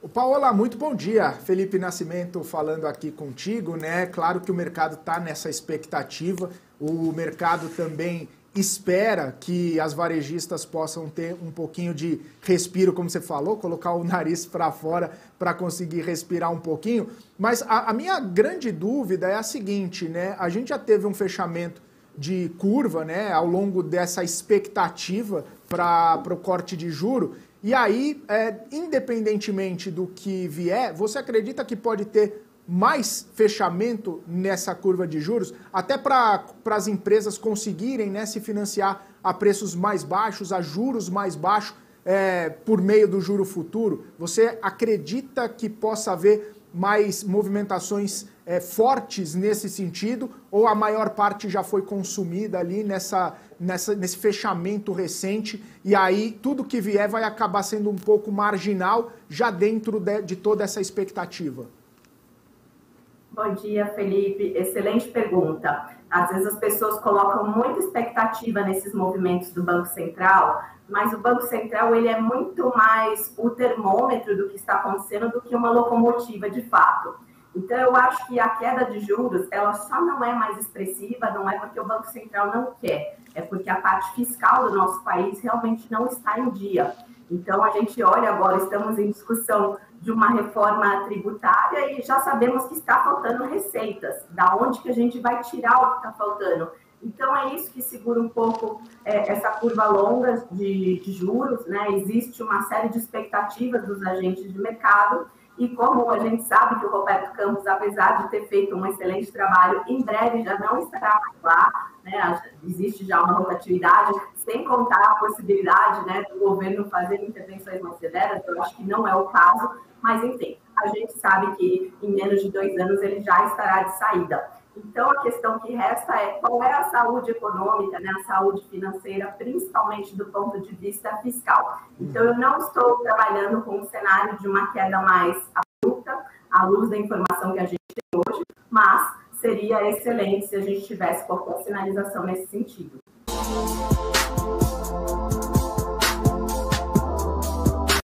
O Paola, muito bom dia. Felipe Nascimento falando aqui contigo, né? Claro que o mercado está nessa expectativa. O mercado também espera que as varejistas possam ter um pouquinho de respiro, como você falou, colocar o nariz para fora para conseguir respirar um pouquinho. Mas a, a, minha grande dúvida é a seguinte, né? A gente já teve um fechamento de curva, né, ao longo dessa expectativa para o corte de juro. E aí, é, independentemente do que vier, você acredita que pode ter mais fechamento nessa curva de juros, até para as empresas conseguirem né, se financiar a preços mais baixos, a juros mais baixos, é, por meio do juro futuro? Você acredita que possa haver mais movimentações é, fortes nesse sentido, ou a maior parte já foi consumida ali nessa, nessa, nesse fechamento recente, e aí tudo que vier vai acabar sendo um pouco marginal já dentro de, de toda essa expectativa? Bom dia, Felipe. Excelente pergunta. Às vezes as pessoas colocam muita expectativa nesses movimentos do Banco Central, mas o Banco Central ele é muito mais o termômetro do que está acontecendo do que uma locomotiva de fato. Então eu acho que a queda de juros ela só não é mais expressiva, não é porque o Banco Central não quer, é porque a parte fiscal do nosso país realmente não está em dia. Então a gente olha agora, estamos em discussão de uma reforma tributária e já sabemos que está faltando receitas. Da onde que a gente vai tirar o que está faltando? Então é isso que segura um pouco é, essa curva longa de, de, juros, né? Existe uma série de expectativas dos agentes de mercado e como a gente sabe que o Roberto Campos, apesar de ter feito um excelente trabalho, em breve já não estará mais lá, né? Existe já uma rotatividade, sem contar a possibilidade, né, do governo fazer intervenções mais severas. Eu acho que não é o caso mas enfim, a gente sabe que em menos de dois anos ele já estará de saída. Então, a questão que resta é qual é a saúde econômica, né, a saúde financeira, principalmente do ponto de vista fiscal. Então, eu não estou trabalhando com um cenário de uma queda mais abrupta, à luz da informação que a gente tem hoje, mas seria excelente se a gente tivesse qualquer sinalização nesse sentido.